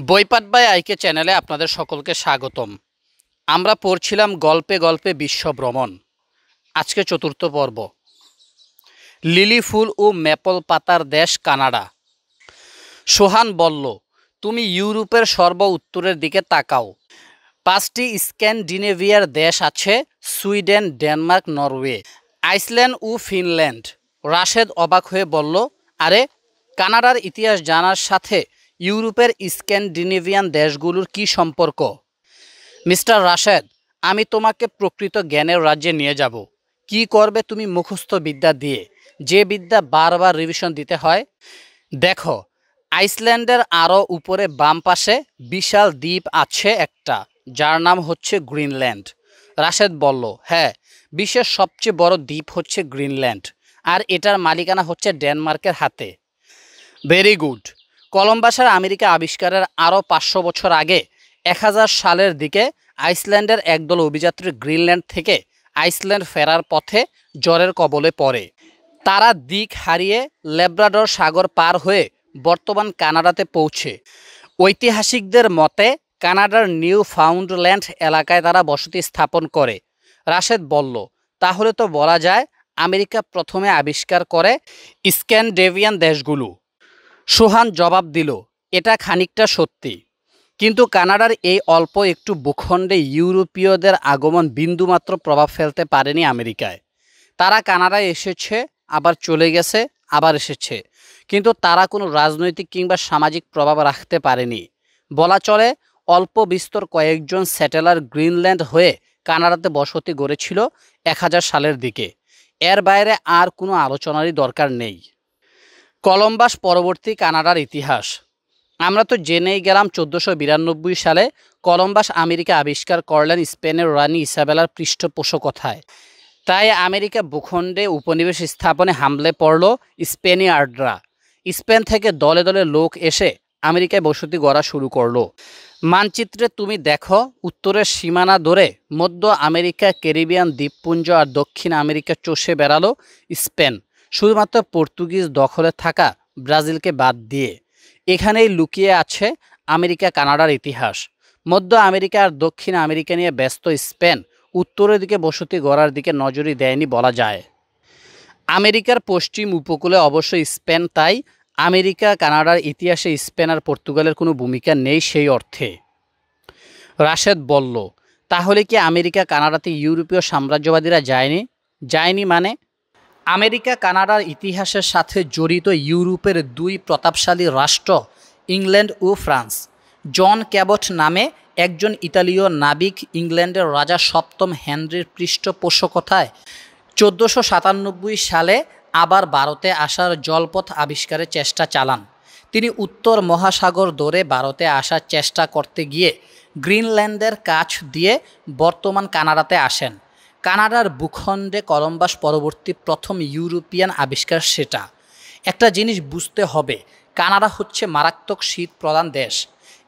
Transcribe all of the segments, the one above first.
বইপাট by আইকে চ্যানেলে আপনাদের সকলকে স্বাগতম। আমরা পড়ছিলাম গল্পে গল্পে বিশ্ব ভ্রমণ আজকে চতুর্থ পর্ব। লিলি ফুল ও ম্যাপল পাতার দেশ কানাডা। সোহান বলল, তুমি ইউরোপের সর্ব উত্তরের দিকে তাকাও। পাঁচটি স্ক্যান্ডিনেভিয়ার দেশ আছে, সুইডেন, ডেনমার্ক, নরওয়ে, আইসল্যান্ড ও ফিনল্যান্ড। রাশেদ অবাক হয়ে বলল, আরে, কানাডার ইতিহাস জানার সাথে ইউরোপের স্ক্যান্ডিনেভিয়ান দেশগুলোর কি সম্পর্ক? মিস্টার রাশেদ, আমি তোমাকে প্রকৃত জ্ঞানের রাজ্যে নিয়ে যাব। কি করবে তুমি মুখস্থ বিদ্যা দিয়ে? যে বিদ্যা বারবার রিভিশন দিতে হয়? দেখো, আইসল্যান্ডের আরও উপরে বাম পাশে বিশাল দ্বীপ আছে একটা, যার নাম হচ্ছে গ্রিনল্যান্ড। রাশেদ বলল হ্যাঁ বিশ্বের সবচেয়ে বড় দ্বীপ হচ্ছে গ্রিনল্যান্ড, আর এটার মালিকানা হচ্ছে ডেনমার্কের হাতে। ভেরি গুড কলম্বাসের আমেরিকা আবিষ্কারের আরও পাঁচশো বছর আগে এক হাজার সালের দিকে আইসল্যান্ডের একদল অভিযাত্রী গ্রিনল্যান্ড থেকে আইসল্যান্ড ফেরার পথে জ্বরের কবলে পড়ে। তারা দিক হারিয়ে লেব্রাডর সাগর পার হয়ে বর্তমান কানাডাতে পৌঁছে। ঐতিহাসিকদের মতে, কানাডার নিউ ফাউন্ডল্যান্ড এলাকায় তারা বসতি স্থাপন করে। রাশেদ বলল, তাহলে তো বলা যায় আমেরিকা প্রথমে আবিষ্কার করে স্ক্যান্ডেভিয়ান দেশগুলো। সোহান জবাব দিল, এটা খানিকটা সত্যি। কিন্তু কানাডার এই অল্প একটু ভূখণ্ডে ইউরোপীয়দের আগমন বিন্দুমাত্র প্রভাব ফেলতে পারেনি আমেরিকায়। তারা কানাডায় এসেছে, আবার চলে গেছে, আবার এসেছে। কিন্তু তারা কোনো রাজনৈতিক কিংবা সামাজিক প্রভাব রাখতে পারেনি। বলা চলে, অল্প বিস্তর কয়েকজন স্যাটেলার গ্রিনল্যান্ড হয়ে কানাডাতে বসতি গড়েছিল এক হাজার সালের দিকে। এর বাইরে আর কোনো আলোচনারই দরকার নেই। কলম্বাস পরবর্তী কানাডার ইতিহাস। আমরা তো জেনেই গেলাম চোদ্দোশো বিরানব্বই সালে কলম্বাস আমেরিকা আবিষ্কার করলেন স্পেনের রানী ইসাবেলার পৃষ্ঠপোষকথায় তাই আমেরিকা ভূখণ্ডে উপনিবেশ স্থাপনে হামলে পড়ল স্পেনিয়ার্ডরা। স্পেন থেকে দলে দলে লোক এসে আমেরিকায় বসতি গড়া শুরু করল। মানচিত্রে তুমি দেখো, উত্তরের সীমানা ধরে মধ্য আমেরিকা, ক্যারিবিয়ান দ্বীপপুঞ্জ আর দক্ষিণ আমেরিকা চষে বেড়ালো স্পেন। শুধুমাত্র পর্তুগিজ দখলে থাকা ব্রাজিলকে বাদ দিয়ে। এখানেই লুকিয়ে আছে আমেরিকা, কানাডার ইতিহাস। মধ্য আমেরিকা আর দক্ষিণ আমেরিকা নিয়ে ব্যস্ত স্পেন, উত্তরের দিকে বসতি গড়ার দিকে নজরই দেয়নি বলা যায়। আমেরিকার পশ্চিম উপকূলে অবশ্য স্পেন তাই, আমেরিকা, কানাডার ইতিহাসে স্পেন আর পর্তুগালের কোনো ভূমিকা নেই সেই অর্থে। রাশেদ বলল, তাহলে কি আমেরিকা, কানাডাতে ইউরোপীয় সাম্রাজ্যবাদীরা যায়নি? যায়নি মানে আমেরিকা, কানাডার ইতিহাসের সাথে জড়িত ইউরোপের দুই প্রতাপশালী রাষ্ট্র ইংল্যান্ড ও ফ্রান্স। জন ক্যাবট নামে একজন ইতালীয় নাবিক ইংল্যান্ডের রাজা সপ্তম হেনরির পৃষ্ঠপোষকতায় চোদ্দোশো সাতানব্বই সালে আবার ভারতে আসার জলপথ আবিষ্কারের চেষ্টা চালান। তিনি উত্তর মহাসাগর ধরে ভারতে আসার চেষ্টা করতে গিয়ে গ্রিনল্যান্ডের কাছ দিয়ে বর্তমান কানাডাতে আসেন। কানাডার ভূখণ্ডে কলম্বাস পরবর্তী প্রথম ইউরোপিয়ান আবিষ্কার সেটা। একটা জিনিস বুঝতে হবে, কানাডা হচ্ছে মারাত্মক শীত প্রধান দেশ।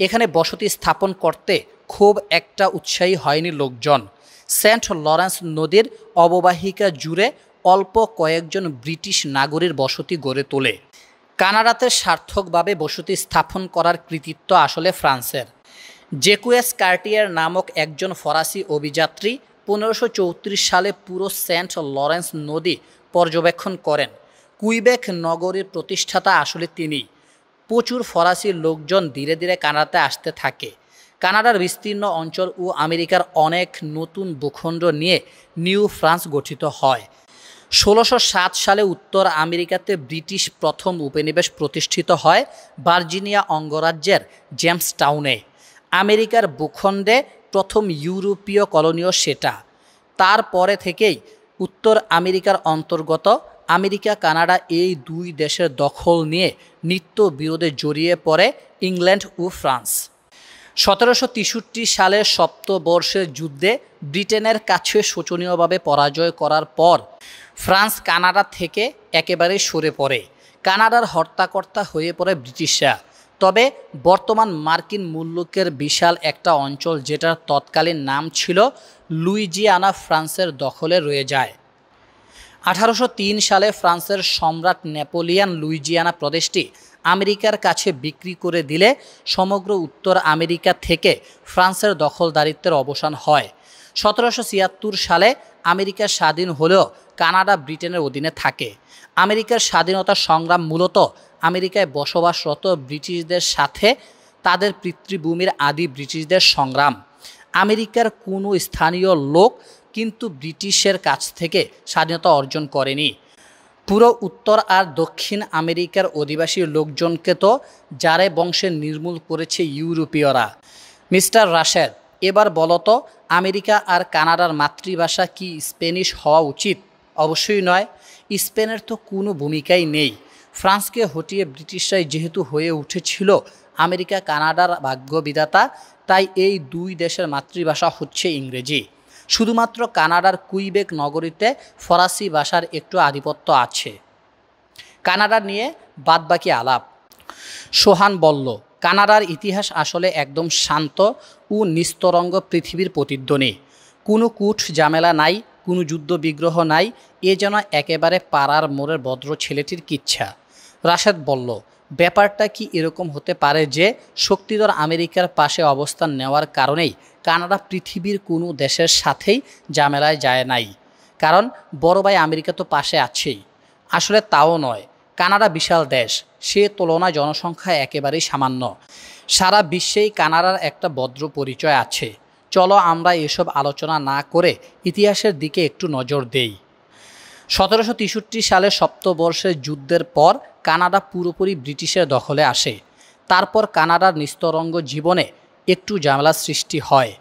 এখানে বসতি স্থাপন করতে খুব একটা উৎসাহী হয়নি লোকজন। সেন্ট লরেন্স নদীর অববাহিকা জুড়ে অল্প কয়েকজন ব্রিটিশ নাগরিক বসতি গড়ে তোলে। কানাডাতে সার্থকভাবে বসতি স্থাপন করার কৃতিত্ব আসলে ফ্রান্সের। জেকুয়েস কার্টিয়ার নামক একজন ফরাসি অভিযাত্রী পনেরোশো সালে পুরো সেন্ট লরেন্স নদী পর্যবেক্ষণ করেন। কুইবেক নগরীর প্রতিষ্ঠাতা আসলে তিনি। প্রচুর ফরাসি লোকজন ধীরে ধীরে কানাডাতে আসতে থাকে। কানাডার বিস্তীর্ণ অঞ্চল ও আমেরিকার অনেক নতুন ভূখণ্ড নিয়ে নিউ ফ্রান্স গঠিত হয়। ষোলোশো সালে উত্তর আমেরিকাতে ব্রিটিশ প্রথম উপনিবেশ প্রতিষ্ঠিত হয় ভার্জিনিয়া অঙ্গরাজ্যের জেমস টাউনে আমেরিকার ভূখণ্ডে প্রথম ইউরোপীয় কলোনীয় সেটা। তারপরে থেকেই উত্তর আমেরিকার অন্তর্গত আমেরিকা, কানাডা এই দুই দেশের দখল নিয়ে নিত্য বিরোধে জড়িয়ে পড়ে ইংল্যান্ড ও ফ্রান্স। সতেরোশো তেষট্টি সালের সপ্তবর্ষের যুদ্ধে ব্রিটেনের কাছে শোচনীয়ভাবে পরাজয় করার পর ফ্রান্স, কানাডা থেকে একেবারে সরে পড়ে। কানাডার হর্তাকর্তা হয়ে পড়ে ব্রিটিশরা। তবে বর্তমান মার্কিন মুল্লুকের বিশাল একটা অঞ্চল যেটার তৎকালীন নাম ছিল লুইজিয়ানা ফ্রান্সের দখলে রয়ে যায়। আঠারোশো তিন সালে ফ্রান্সের সম্রাট নেপোলিয়ান লুইজিয়ানা প্রদেশটি আমেরিকার কাছে বিক্রি করে দিলে সমগ্র উত্তর আমেরিকা থেকে ফ্রান্সের দখলদারিত্বের অবসান হয়। সতেরোশো ছিয়াত্তর সালে আমেরিকা স্বাধীন হলেও কানাডা ব্রিটেনের অধীনে থাকে। আমেরিকার স্বাধীনতা সংগ্রাম মূলত আমেরিকায় বসবাসরত ব্রিটিশদের সাথে তাদের পিতৃভূমির আদি ব্রিটিশদের সংগ্রাম। আমেরিকার কোনো স্থানীয় লোক কিন্তু ব্রিটিশের কাছ থেকে স্বাধীনতা অর্জন করেনি। পুরো উত্তর আর দক্ষিণ আমেরিকার অধিবাসী লোকজনকে তো যারে বংশে নির্মূল করেছে ইউরোপীয়রা। মিস্টার রাশেদ, এবার বলতো আমেরিকা আর কানাডার মাতৃভাষা কি স্পেনিশ হওয়া উচিত? অবশ্যই নয়। স্পেনের তো কোনো ভূমিকাই নেই। ফ্রান্সকে হটিয়ে ব্রিটিশরাই যেহেতু হয়ে উঠেছিল আমেরিকা, কানাডার ভাগ্যবিদাতা তাই এই দুই দেশের মাতৃভাষা হচ্ছে ইংরেজি। শুধুমাত্র কানাডার কুইবেক নগরীতে ফরাসি ভাষার একটু আধিপত্য আছে। কানাডা নিয়ে বাদবাকি আলাপ। সোহান বলল, কানাডার ইতিহাস আসলে একদম শান্ত ও নিস্তরঙ্গ পৃথিবীর প্রতিধ্বনি। কোনো কুঠ ঝামেলা নাই, কোনো যুদ্ধ বিগ্রহ নাই, এ যেন একেবারে পাড়ার মোড়ের ভদ্র ছেলেটির কিচ্ছা। রাশেদ বলল, ব্যাপারটা কি এরকম হতে পারে যে শক্তিধর আমেরিকার পাশে অবস্থান নেওয়ার কারণেই কানাডা পৃথিবীর কোনো দেশের সাথেই ঝামেলায় যায় নাই? কারণ বড় ভাই আমেরিকা তো পাশে আছেই। আসলে তাও নয়। কানাডা বিশাল দেশ। সে তুলনায় জনসংখ্যা একেবারেই সামান্য। সারা বিশ্বেই কানাডার একটা ভদ্র পরিচয় আছে। চলো আমরা এসব আলোচনা না করে ইতিহাসের দিকে একটু নজর দেই। সতেরোশো তেষট্টি সালে সপ্তবর্ষের যুদ্ধের পর কানাডা পুরোপুরি ব্রিটিশের দখলে আসে। তারপর কানাডার নিস্তরঙ্গ জীবনে একটু ঝামেলার সৃষ্টি হয়।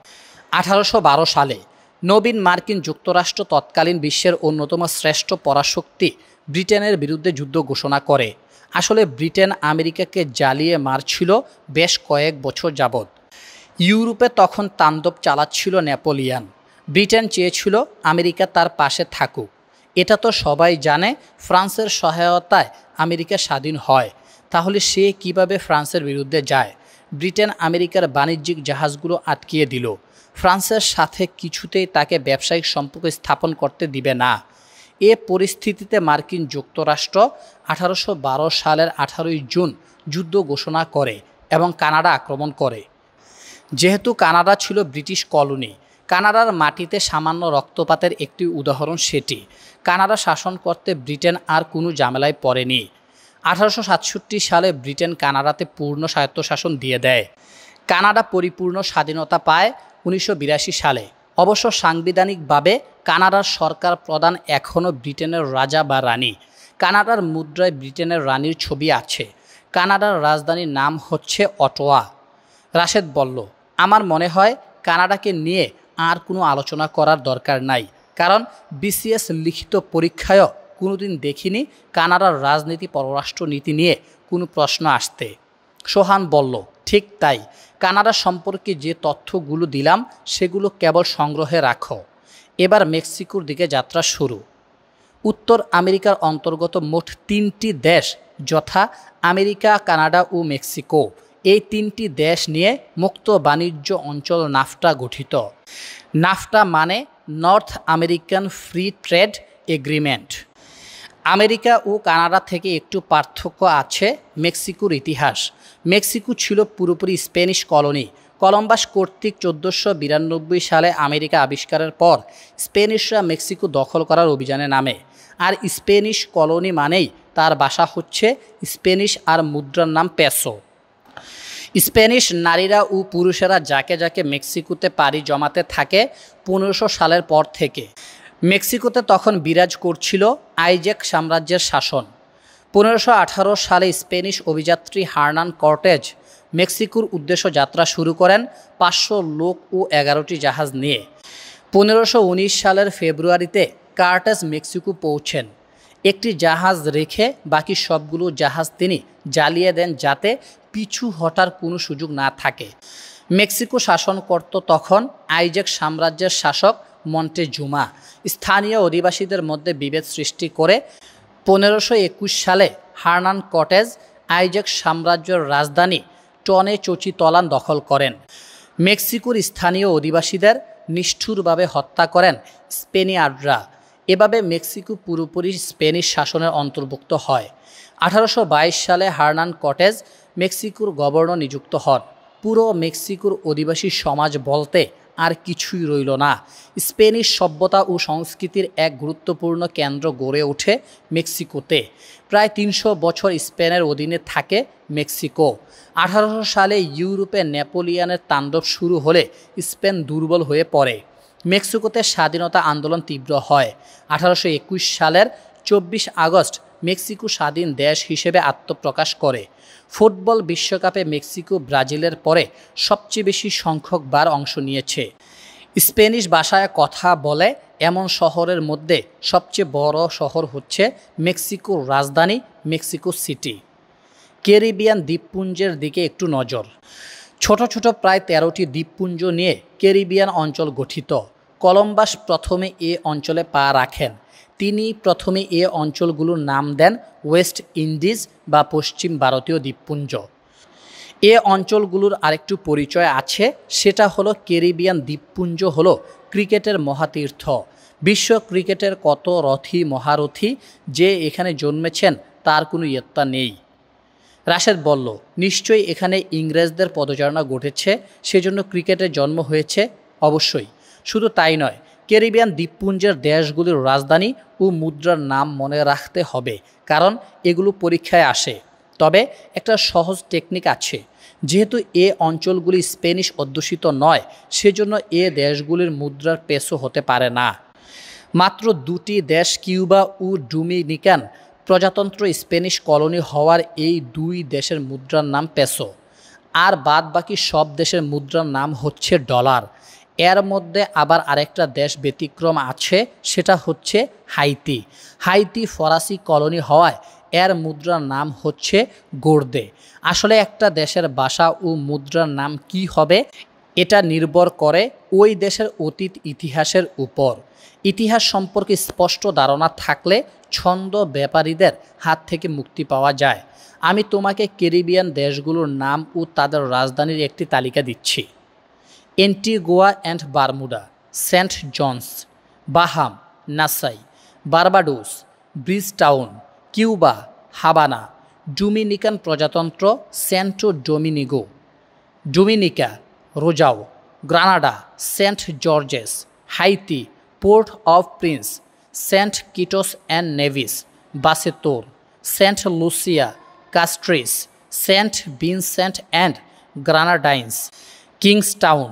আঠারোশো বারো সালে নবীন মার্কিন যুক্তরাষ্ট্র তৎকালীন বিশ্বের অন্যতম শ্রেষ্ঠ পরাশক্তি ব্রিটেনের বিরুদ্ধে যুদ্ধ ঘোষণা করে। আসলে ব্রিটেন আমেরিকাকে জ্বালিয়ে মারছিল বেশ কয়েক বছর যাবৎ। ইউরোপে তখন তাণ্ডব চালাচ্ছিল নেপোলিয়ান। ব্রিটেন চেয়েছিল আমেরিকা তার পাশে থাকুক। এটা তো সবাই জানে, ফ্রান্সের সহায়তায় আমেরিকা স্বাধীন হয়, তাহলে সে কীভাবে ফ্রান্সের বিরুদ্ধে যায়? ব্রিটেন আমেরিকার বাণিজ্যিক জাহাজগুলো আটকিয়ে দিল। ফ্রান্সের সাথে কিছুতেই তাকে ব্যবসায়িক সম্পর্ক স্থাপন করতে দিবে না। এ পরিস্থিতিতে মার্কিন যুক্তরাষ্ট্র আঠারোশো বারো সালের আঠারোই জুন যুদ্ধ ঘোষণা করে এবং কানাডা আক্রমণ করে। যেহেতু কানাডা ছিল ব্রিটিশ কলোনি কানাডার মাটিতে সামান্য রক্তপাতের একটি উদাহরণ সেটি। কানাডা শাসন করতে ব্রিটেন আর কোনো ঝামেলায় পড়েনি। আঠারোশো সাতষট্টি সালে ব্রিটেন কানাডাতে পূর্ণ স্বায়ত্তশাসন দিয়ে দেয়। কানাডা পরিপূর্ণ স্বাধীনতা পায় উনিশশো বিরাশি সালে। অবশ্য সাংবিধানিকভাবে কানাডার সরকার প্রধান এখনও ব্রিটেনের রাজা বা রানী। কানাডার মুদ্রায় ব্রিটেনের রানীর ছবি আছে। কানাডার রাজধানীর নাম হচ্ছে অটোয়া। রাশেদ বলল, আমার মনে হয় কানাডাকে নিয়ে আর কোনো আলোচনা করার দরকার নাই। কারণ বিসিএস লিখিত পরীক্ষায়ও কোনোদিন দেখিনি কানাডার রাজনীতি পররাষ্ট্র নীতি নিয়ে কোনো প্রশ্ন আসতে। সোহান বলল, ঠিক তাই। কানাডা সম্পর্কে যে তথ্যগুলো দিলাম, সেগুলো কেবল সংগ্রহে রাখো। এবার মেক্সিকোর দিকে যাত্রা শুরু। উত্তর আমেরিকার অন্তর্গত মোট তিনটি দেশ, যথা আমেরিকা, কানাডা ও মেক্সিকো। এই তিনটি দেশ নিয়ে মুক্ত বাণিজ্য অঞ্চল নাফটা গঠিত। নাফটা মানে North American free trade agreement. America ও কানাডা থেকে একটু পার্থক্য আছে মেক্সিকোর ইতিহাস। মেক্সিকো ছিল পুরোপুরি স্পেনিশ কলোনি। কলম্বাস কর্তৃক চোদ্দোশো বিরানব্বই সালে আমেরিকা আবিষ্কারের পর স্পেনিশরা মেক্সিকো দখল করার অভিযানে নামে। আর স্পেনিশ কলোনি মানেই তার বাসা হচ্ছে স্পেনিশ আর মুদ্রার নাম পেসো। স্প্যানিশ নারীরা ও পুরুষেরা যাকে যাকে মেক্সিকোতে পাড়ি জমাতে থাকে পনেরোশো সালের পর থেকে। মেক্সিকোতে তখন বিরাজ করছিল আইজেক সাম্রাজ্যের শাসন। পনেরোশো সালে স্প্যানিশ অভিযাত্রী হার্নান কর্টেজ মেক্সিকোর উদ্দেশ্য যাত্রা শুরু করেন পাঁচশো লোক ও এগারোটি জাহাজ নিয়ে। পনেরোশো সালের ফেব্রুয়ারিতে কার্টেজ মেক্সিকো পৌঁছেন। একটি জাহাজ রেখে বাকি সবগুলো জাহাজ তিনি জ্বালিয়ে দেন যাতে পিছু হটার কোনো সুযোগ না থাকে। মেক্সিকো শাসন করত তখন আইজেক সাম্রাজ্যের শাসক মন্টে জুমা স্থানীয় অধিবাসীদের মধ্যে বিভেদ সৃষ্টি করে পনেরোশো একুশ সালে হার্নান কটেজ আইজেক সাম্রাজ্যের রাজধানী টনে চচিতলান দখল করেন। মেক্সিকোর স্থানীয় অধিবাসীদের নিষ্ঠুরভাবে হত্যা করেন স্পেনিয়ার্ডরা এভাবে মেক্সিকো পুরোপুরি স্পেনিশ শাসনের অন্তর্ভুক্ত হয়। আঠারোশো বাইশ সালে হার্নান কটেজ মেক্সিকোর গভর্নর নিযুক্ত হন। পুরো মেক্সিকোর অধিবাসী সমাজ বলতে আর কিছুই রইল না। স্পেনিশ সভ্যতা ও সংস্কৃতির এক গুরুত্বপূর্ণ কেন্দ্র গড়ে ওঠে মেক্সিকোতে। প্রায় তিনশো বছর স্পেনের অধীনে থাকে মেক্সিকো। আঠারোশো সালে ইউরোপে নেপোলিয়ানের তাণ্ডব শুরু হলে স্পেন দুর্বল হয়ে পড়ে। মেক্সিকোতে স্বাধীনতা আন্দোলন তীব্র হয়। আঠারোশো একুশ সালের চব্বিশ আগস্ট মেক্সিকো স্বাধীন দেশ হিসেবে আত্মপ্রকাশ করে। ফুটবল বিশ্বকাপে মেক্সিকো ব্রাজিলের পরে সবচেয়ে বেশি সংখ্যক বার অংশ নিয়েছে। স্পেনিশ ভাষায় কথা বলে এমন শহরের মধ্যে সবচেয়ে বড় শহর হচ্ছে মেক্সিকোর রাজধানী মেক্সিকো সিটি। ক্যারিবিয়ান দ্বীপপুঞ্জের দিকে একটু নজর। ছোট ছোট প্রায় তেরোটি দ্বীপপুঞ্জ নিয়ে ক্যারিবিয়ান অঞ্চল গঠিত। কলম্বাস প্রথমে এ অঞ্চলে পা রাখেন। তিনি প্রথমে এ অঞ্চলগুলোর নাম দেন ওয়েস্ট ইন্ডিজ বা পশ্চিম ভারতীয় দ্বীপপুঞ্জ। এ অঞ্চলগুলোর আরেকটু পরিচয় আছে, সেটা হলো ক্যারিবিয়ান দ্বীপপুঞ্জ হলো ক্রিকেটের মহাতীর্থ। বিশ্ব ক্রিকেটের কত রথী মহারথী যে এখানে জন্মেছেন তার কোনো ইয়ত্তা নেই। রাশেদ বলল, নিশ্চয়ই এখানে ইংরেজদের পদচারণা ঘটেছে, সেজন্য ক্রিকেটের জন্ম হয়েছে, অবশ্যই। শুধু তাই নয়, ক্যারিবিয়ান দ্বীপপুঞ্জের দেশগুলির রাজধানী ও মুদ্রার নাম মনে রাখতে হবে, কারণ এগুলো পরীক্ষায় আসে। তবে একটা সহজ টেকনিক আছে, যেহেতু এ অঞ্চলগুলি স্পেনিশ অধ্যুষিত নয়, সেজন্য এ দেশগুলির মুদ্রার পেসো হতে পারে না। মাত্র দুটি দেশ কিউবা ও ডুমিনিকান প্রজাতন্ত্র স্পেনিশ কলোনি হওয়ার এই দুই দেশের মুদ্রার নাম পেসো। আর বাদ বাকি সব দেশের মুদ্রার নাম হচ্ছে ডলার। এর মধ্যে আবার আরেকটা দেশ ব্যতিক্রম আছে, সেটা হচ্ছে হাইতি। হাইতি ফরাসি কলোনি হওয়ায় এর মুদ্রার নাম হচ্ছে গোর্দে। আসলে একটা দেশের ভাষা ও মুদ্রার নাম কি হবে, এটা নির্ভর করে ওই দেশের অতীত ইতিহাসের উপর। ইতিহাস সম্পর্কে স্পষ্ট ধারণা থাকলে ছন্দ ব্যাপারীদের হাত থেকে মুক্তি পাওয়া যায়। আমি তোমাকে ক্যারিবিয়ান দেশগুলোর নাম ও তাদের রাজধানীর একটি তালিকা দিচ্ছি। Antigua and Bermuda, Saint John's, Bahamas, Nassau, Barbados, Bridgetown, Cuba, Havana, Dominican প্রজাতন্ত্র, Santo Domingo, Dominica, Roseau, Grenada, Saint George's, Haiti, Port of Prince Saint Kitts and Nevis Basseterre Saint Lucia Castries, Saint Vincent and Grenadines, Kingstown,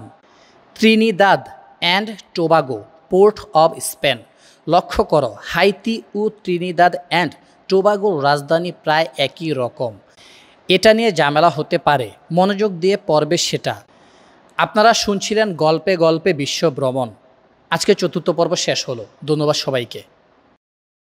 Trinidad and Tobago, Port of Spain. লক্ষ্য করো, Haiti ও Trinidad and টোবাগোর রাজধানী প্রায় একই রকম। এটা নিয়ে ঝামেলা হতে পারে, মনোযোগ দিয়ে পড়বে সেটা। আপনারা শুনছিলেন গল্পে গল্পে বিশ্ব ভ্রমণ আজকে চতুর্থ পর্ব শেষ হলো। ধন্যবাদ সবাইকে।